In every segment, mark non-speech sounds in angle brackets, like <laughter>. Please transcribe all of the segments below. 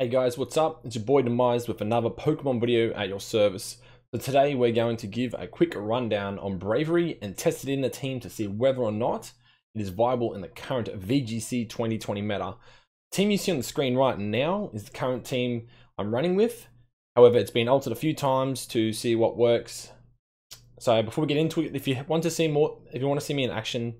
Hey guys, what's up? It's your boy Demise with another Pokemon video at your service. So today we're going to give a quick rundown on Braviary and test it in the team to see whether or not it is viable in the current VGC 2020 meta. The team you see on the screen right now is the current team I'm running with. However, it's been altered a few times to see what works. So before we get into it, if you want to see more, if you want to see me in action,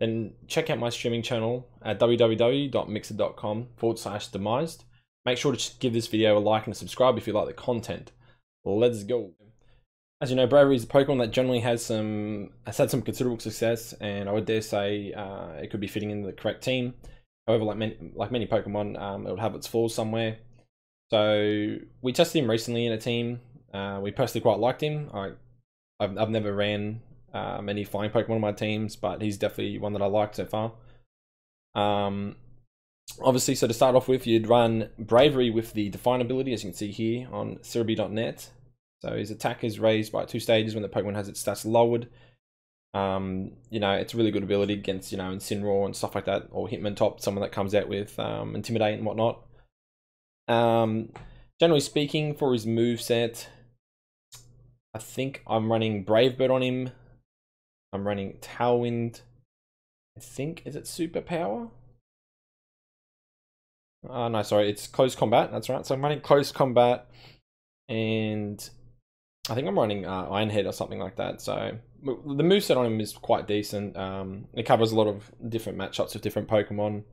then check out my streaming channel at www.mixer.com forward slash demised. Make sure to give this video a like and a subscribe if you like the content. Let's go. As you know, Braviary is a Pokemon that generally has some has had some considerable success, and I would dare say uh, it could be fitting in the correct team. However, like many like many Pokemon, um, it would have its flaws somewhere. So we tested him recently in a team. Uh, we personally quite liked him. I I've, I've never ran uh, many flying Pokemon on my teams, but he's definitely one that I liked so far. Um, obviously, so to start off with, you'd run Braviary with the Defiant ability, as you can see here on Serebii.net. So his attack is raised by two stages when the Pokemon has its stats lowered. Um, you know, it's a really good ability against, you know, Incineroar and stuff like that, or Hitmontop, someone that comes out with um, Intimidate and whatnot. Um, generally speaking, for his move set, I think I'm running Brave Bird on him. I'm running Tailwind. I think, is it Superpower? Oh, no, sorry, it's Close Combat. That's right. So I'm running Close Combat, and I think I'm running uh, Iron Head or something like that. So the move set on him is quite decent. Um, it covers a lot of different matchups with different Pokemon.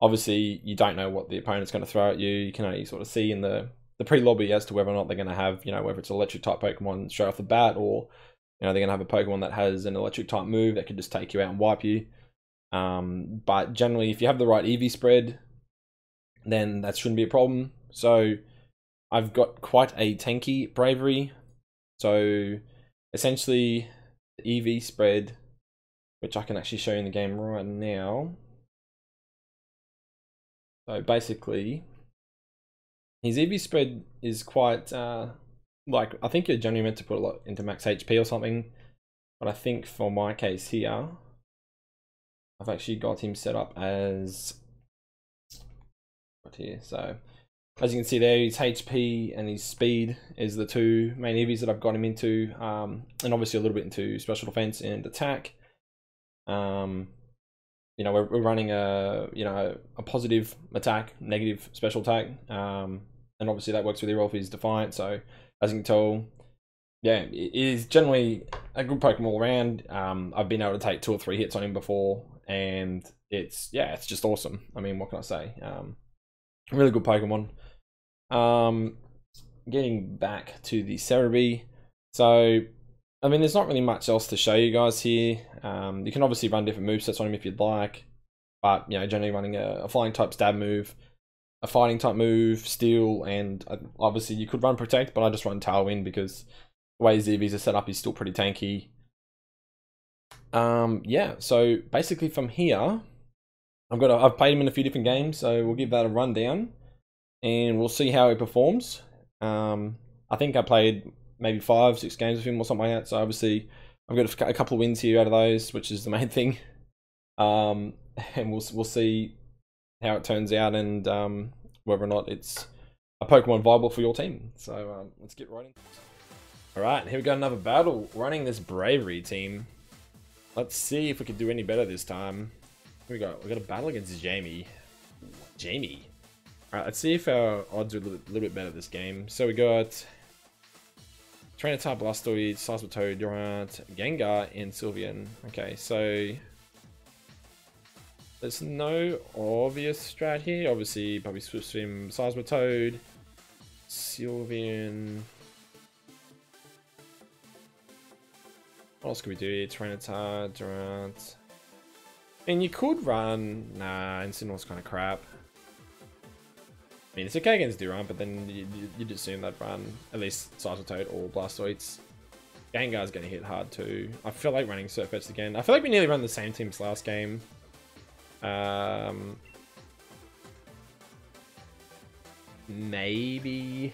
Obviously, you don't know what the opponent's going to throw at you. You can only sort of see in the the pre-lobby as to whether or not they're going to have, you know, whether it's electric type Pokemon straight off the bat, or you know they're going to have a Pokemon that has an electric type move that could just take you out and wipe you. Um, but generally, if you have the right EV spread, then that shouldn't be a problem. So I've got quite a tanky Braviary. So essentially, the EV spread, which I can actually show you in the game right now. So basically, his EV spread is quite uh, like I think you're generally meant to put a lot into max HP or something, but I think for my case here, I've actually got him set up as right here. So as you can see there, his HP and his speed is the two main EVs that I've got him into, um, and obviously a little bit into special defense and attack. Um, you know, we're, we're running a you know a positive attack, negative special attack, um, and obviously that works well for his defiant. So as you can tell, yeah, it is generally a good Pokemon all around. Um, I've been able to take two or three hits on him before, and it's yeah, it's just awesome. I mean, what can I say? Really good Pokemon. Um, getting back to the Serebii, so I mean, there's not really much else to show you guys here. Um, you can obviously run different movesets on him if you'd like, but you know, generally running a, a flying type stab move, a fighting type move, steel, and uh, obviously you could run protect, but I just run tailwind because the way EVs are set up is still pretty tanky. Um, yeah, so basically from here, I've got a, I've played him in a few different games, so we'll give that a rundown, and we'll see how he performs. Um, I think I played maybe five, six games with him or something like that. So obviously, I've got a couple of wins here out of those, which is the main thing. <laughs> Um, and we'll we'll see how it turns out and um, whether or not it's a Pokemon viable for your team. So um, let's get right in. All right, here we got another battle running this Braviary team. Let's see if we can do any better this time. We go. We got a battle against Jamie. Jamie. All right, let's see if our odds are a little, little bit better this game. So we got Trainer type Blastoise, Seismitoad, Durant, Gengar, and Sylveon. Okay, so there's no obvious strat here. Obviously, probably Swift Swim Seismitoad, Sylveon. What else could we do here? Tyranitar, Durant. And you could run... Nah, Incineroar's kind of crap. I mean, it's okay against Durant, but then you, you'd assume they'd run at least Seismitoad or Blastoise. Gengar's going to hit hard too. I feel like running Sirfetch'd again. I feel like we nearly run the same teams last game. Um, maybe.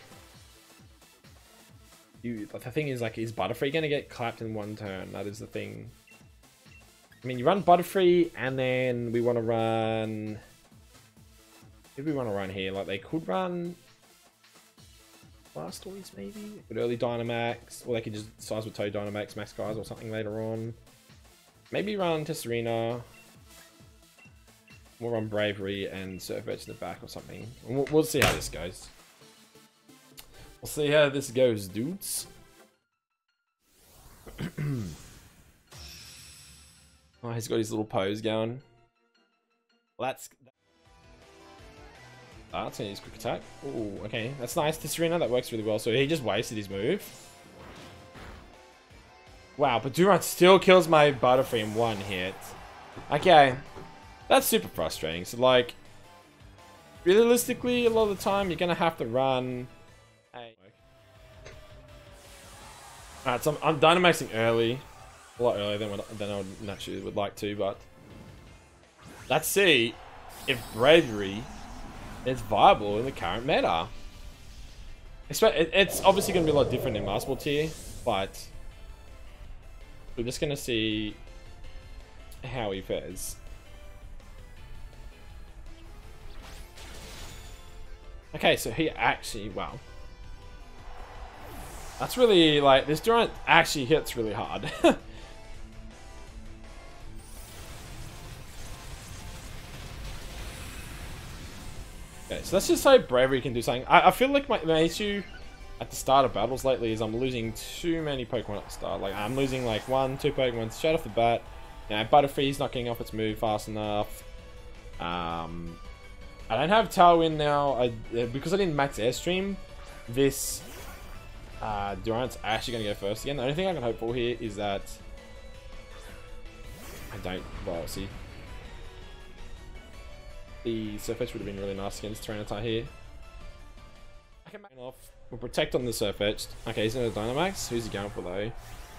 You, the thing is, like, is Butterfree going to get clapped in one turn? That is the thing. I mean, you run Butterfree, and then we want to run if we want to run here, like they could run Blastoise maybe, but early Dynamax, or they could just Seismitoad Dynamax, Max Guys or something later on. Maybe run Tsareena. We'll run Braviary and Sirfetch'd in the back or something. We'll, we'll see how this goes. We'll see how this goes, dudes. <clears throat> oh, he's got his little pose going. That's... Ah, that's gonna use quick attack. Oh, okay. That's nice. Tsareena, that works really well. So he just wasted his move. Wow, but Durant still kills my Butterfree in one hit. Okay. That's super frustrating. So, like, realistically, a lot of the time, you're going to have to run... Alright, so I'm, I'm Dynamaxing early. A lot earlier than, than I would naturally would like to, but... Let's see if Braviary is viable in the current meta. It's obviously going to be a lot different in Master tier, but... We're just going to see how he fares. Okay, so he actually, wow. That's really, like, this Durant actually hits really hard. <laughs> so let's just say Braviary can do something. I, I feel like my, my issue at the start of battles lately is I'm losing too many Pokemon at the start. Like, I'm losing, like, one, two Pokemon straight off the bat. You know, Butterfree's not getting off its move fast enough. Um, I don't have Tailwind now. I, uh, because I didn't max Airstream, this uh, Durant's actually going to go first again. The only thing I can hope for here is that... I don't... Well, see. The Sirfetch'd would have been really nice against Tyranitar here. I can off. We'll protect on the Sirfetch'd. Okay, he's going to Dynamax. Who's he going for, though?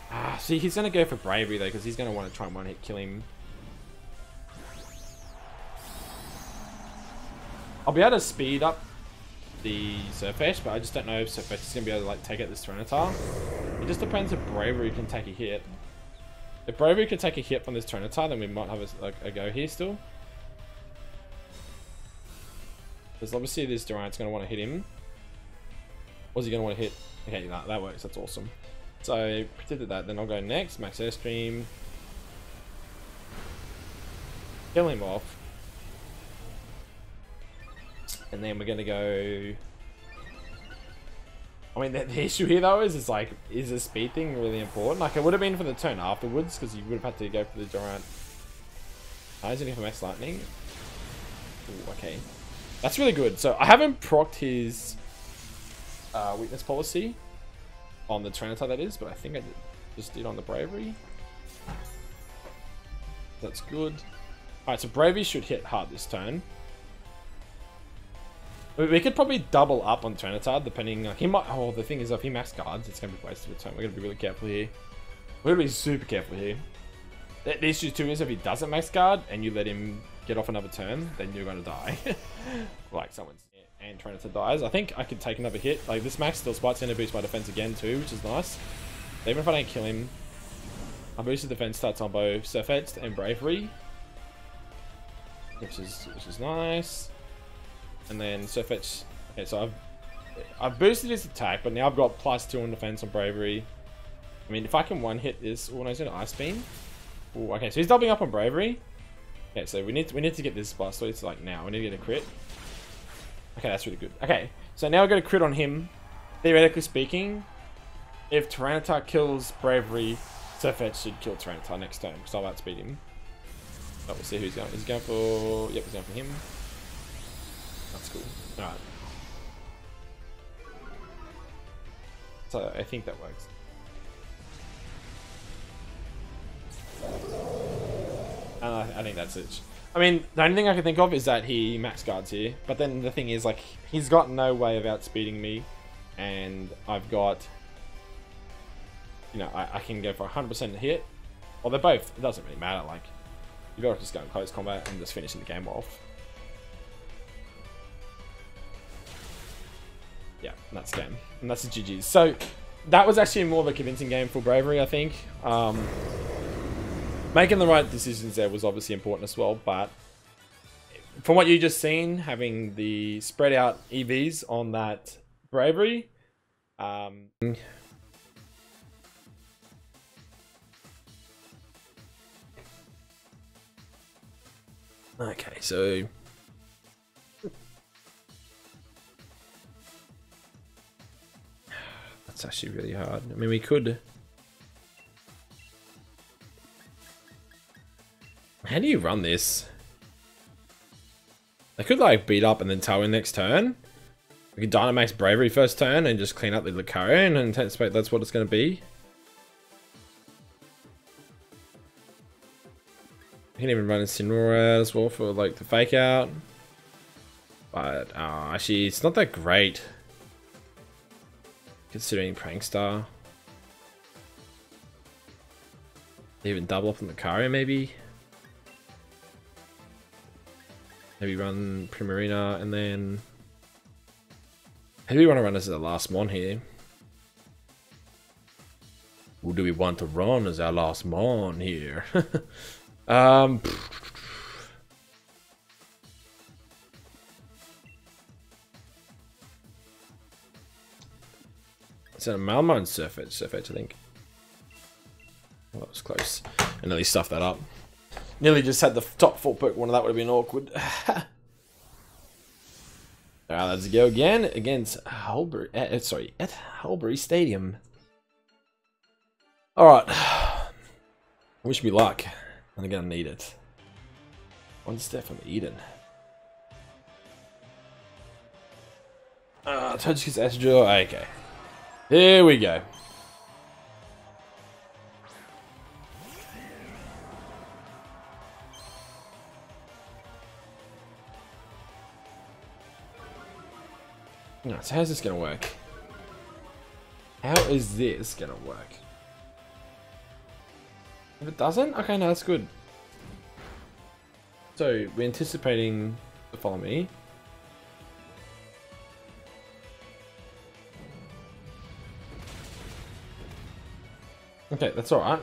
Ah, see, he's going to go for Braviary, though, because he's going to want to try and one-hit kill him. I'll be able to speed up the Sirfetch'd, but I just don't know if Sirfetch'd is going to be able to like take out this Tyranitar. It just depends if Braviary can take a hit. If Braviary can take a hit from this Tyranitar, then we might have a, a, a go here still. Because obviously this Durant's going to want to hit him. What's he going to want to hit? Okay, that, that works. That's awesome. So, predicted that. Then I'll go next. Max Airstream. Kill him off. And then we're going to go... I mean, the, the, issue here, though, is it's like, is the speed thing really important? Like, it would have been for the turn afterwards, because you would have had to go for the Durant. Oh, is it for Max Lightning? Ooh, okay. That's really good. So, I haven't procced his uh, weakness policy on the Tyranitar, that is, but I think I did, just did on the Braviary. That's good. Alright, so Braviary should hit hard this turn. We could probably double up on Tyranitar, depending. Like he might. Oh, the thing is, if he max guards, it's gonna be wasted of time. We're gonna be really careful here. We're gonna be super careful here. The, the issue too is if he doesn't max guard and you let him get off another turn, then you're gonna die. <laughs> like someone's and Tyranitar dies. I think I could take another hit. Like this max still spikes gonna boost my defense again too, which is nice. Even if I don't kill him, I boost the defense stats on both Sirfetch'd and Braviary, which is which is nice. And then Surf Okay, so I've I've boosted his attack, but now I've got plus two on defense on Braviary. I mean, if I can one hit this, oh no, he's an ice beam. Ooh, okay, so he's doubling up on Braviary. Okay, so we need to, we need to get this Blastoise like now. We need to get a crit. Okay, that's really good. Okay, so now we've got a crit on him. Theoretically speaking, if Tyranitar kills Braviary, Sirfetch'd should kill Tyranitar next turn because I'll outspeed him. But we'll see who's going. He's going for. Yep, he's going for him. That's cool. Alright. So I think that works. And I, I think that's it. I mean, the only thing I can think of is that he max guards here. But then the thing is, like, he's got no way of outspeeding me. And I've got... You know, I, I can go for 100% hit. Well, they're both... It doesn't really matter, like... you've gotta just go in close combat and just finishing the game off. Yeah, that's game. And that's a GG's. So, that was actually more of a convincing game for Braviary, I think. Um, making the right decisions there was obviously important as well, but from what you just seen, having the spread out EVs on that Braviary, um, okay, so <sighs> that's actually really hard. I mean, we could. How do you run this? They could like beat up and then tail in next turn. We could Dynamax Braviary first turn and just clean up the Lucario and anticipate that's what it's going to be. You can even run Incineroar as well for like the fake out. But uh, actually, it's not that great. Considering Prankster. Even double up on the Lucario maybe. Maybe run Primarina and then... Who do we want to run as the last mon here? Who do we want to run as our last mon here? <laughs> um... It's a Malmon Sirfetch'd, Sirfetch'd, I think. Oh, that was close. And nearly stuffed that up. Nearly just had the top four Pokemon, that would have been awkward. <sighs> Alright, let's go again against Hulbury. Uh, sorry, at Hulbury Stadium. Alright. <sighs> Wish me luck. I'm gonna need it. One step from Eden. Uh, Togekiss Astro. Okay. Here we go. So how's this gonna work? How is this gonna work? If it doesn't? Okay, no, that's good. So, we're anticipating to follow me. Okay, that's alright.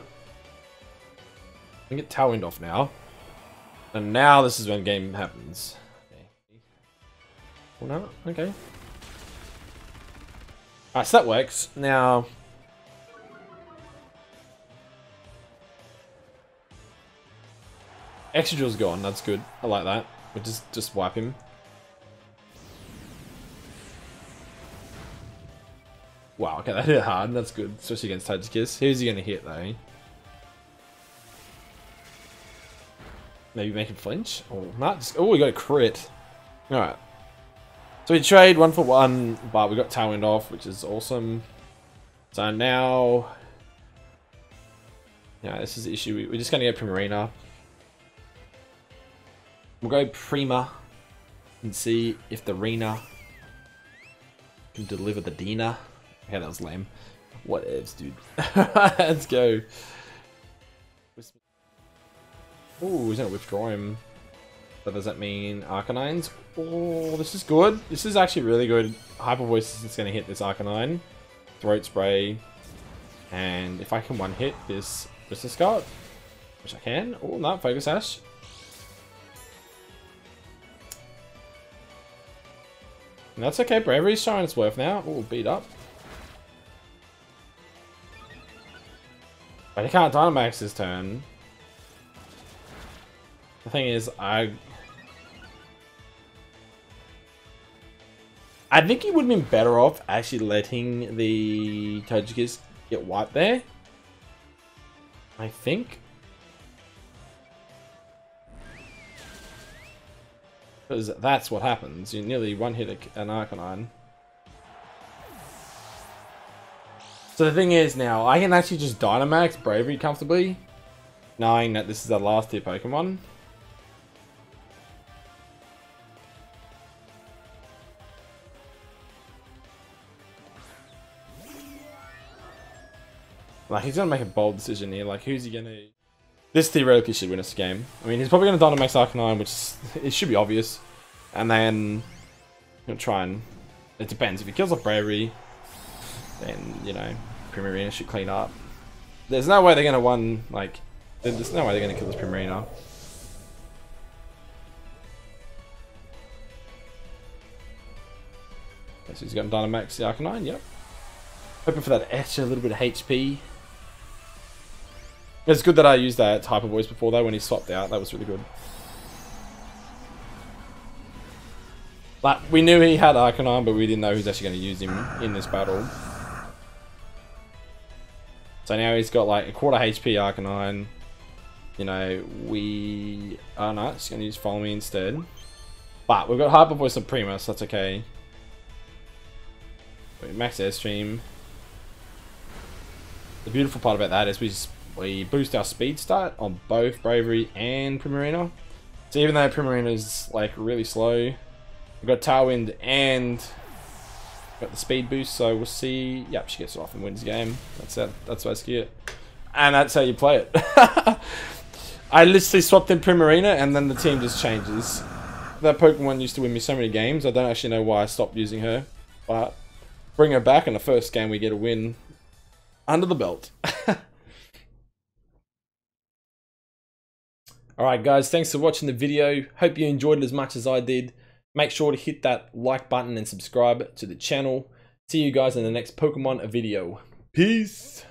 I get Tailwind off now. And now this is when game happens. Okay. Well, no, okay. Alright, so that works. Now... Excadrill's gone, that's good. I like that. we just, just wipe him. Wow, okay, <laughs> that hit hard. That's good, especially against Togekiss. Who's he going to hit, though? Maybe make him flinch? Oh, not. Oh, we got a crit. Alright. So we trade one for one, but we got Tailwind off, which is awesome. So now... Yeah, this is the issue. We're just going to go Primarina. We'll go Prima and see if the Rena can deliver the Dina. Okay, that was lame. What ifs, dude? <laughs> Let's go. Ooh, he's gonna withdraw him. That mean Arcanines? Oh, this is good. This is actually really good. Hyper Voice is going to hit this Arcanine. Throat Spray. And if I can one-hit this Bristol which I can. Oh, no, Focus Sash. And that's okay, Braviary's showing its worth now. Oh, beat up. But he can't Dynamax this turn. The thing is, I I think he would have been better off actually letting the Togekiss get wiped there. I think. Because that's what happens. You nearly one-hit an Arcanine. So the thing is now, I can actually just Dynamax Braviary comfortably, knowing that this is the last tier Pokemon. Like, he's going to make a bold decision here. Like, who's he going to... This theoretically should win us a game. I mean, he's probably going to Dynamax Arcanine, which is, it should be obvious. And then he'll try and... It depends. If he kills off Braviary, then, you know, Primarina should clean up. There's no way they're going to win, like... There's no way they're going to kill this Primarina. Guess he's going Dynamax the Arcanine, yep. Hoping for that extra little bit of HP. It's good that I used that Hyper Voice before though when he swapped out. That was really good. Like, we knew he had Arcanine, but we didn't know was actually going to use him in this battle. So now he's got like a quarter HP Arcanine. You know, we... Oh no, he's going to use Follow Me instead. But we've got Hyper Voice and Prima, so that's okay. Wait, max Airstream. The beautiful part about that is we we boost our speed start on both Braviary and Primarina. So even though Primarina is like really slow, we've got Tailwind and got the speed boost. So we'll see. Yep, she gets off and wins the game. That's it. That's basically it. And that's how you play it. <laughs> I literally swapped in Primarina and then the team just changes. That Pokemon used to win me so many games. I don't actually know why I stopped using her, but bring her back in the first game we get a win under the belt. <laughs> Alright guys, thanks for watching the video. Hope you enjoyed it as much as I did. Make sure to hit that like button and subscribe to the channel. See you guys in the next Pokemon video. Peace!